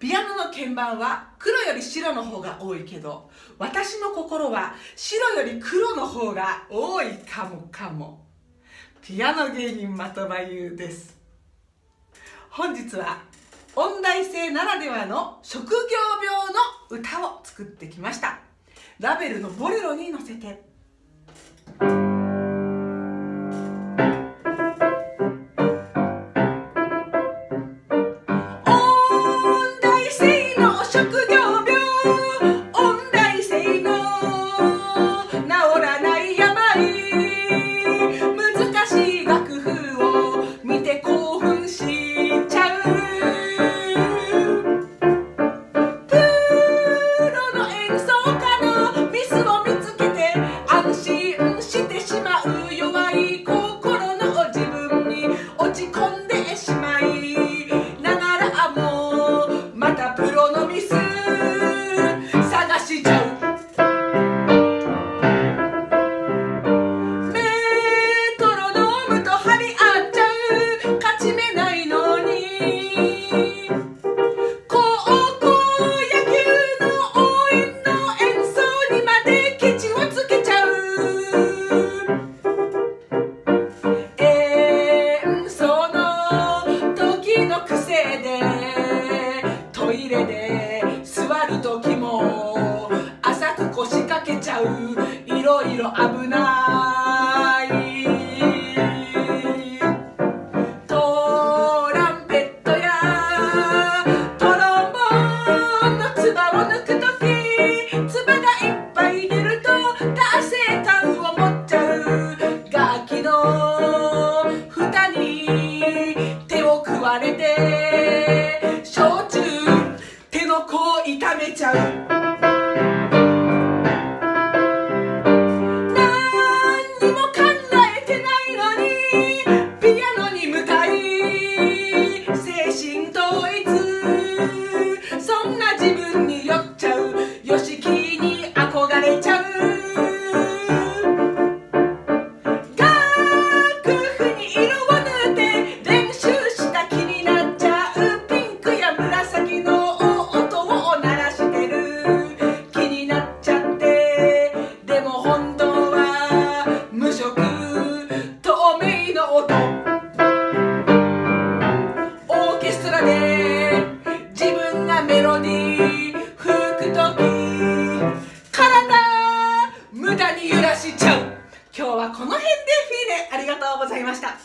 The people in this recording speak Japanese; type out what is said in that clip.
ピアノの鍵盤は黒より白の方が多いけど私の心は白より黒の方が多いかもかも。ピアノ芸人的場優です。本日は音大生ならではの職業病の歌を作ってきました。ラベルの「ボレロ」に乗せていろいろ危ないトランペットやトロンボーンのつばを抜くときつばがいっぱい出ると達成感を持っちゃう楽器の蓋に手を食われて自分に酔っちゃう。よしきに憧れちゃう。楽譜に色を塗って練習した気になっちゃう。ピンクや紫の音を鳴らしてる。気になっちゃって。でも本当は無色透明の音。オーケストラで自分がメロディー。ゆらしちゃん今日はこの辺でフィーネありがとうございました。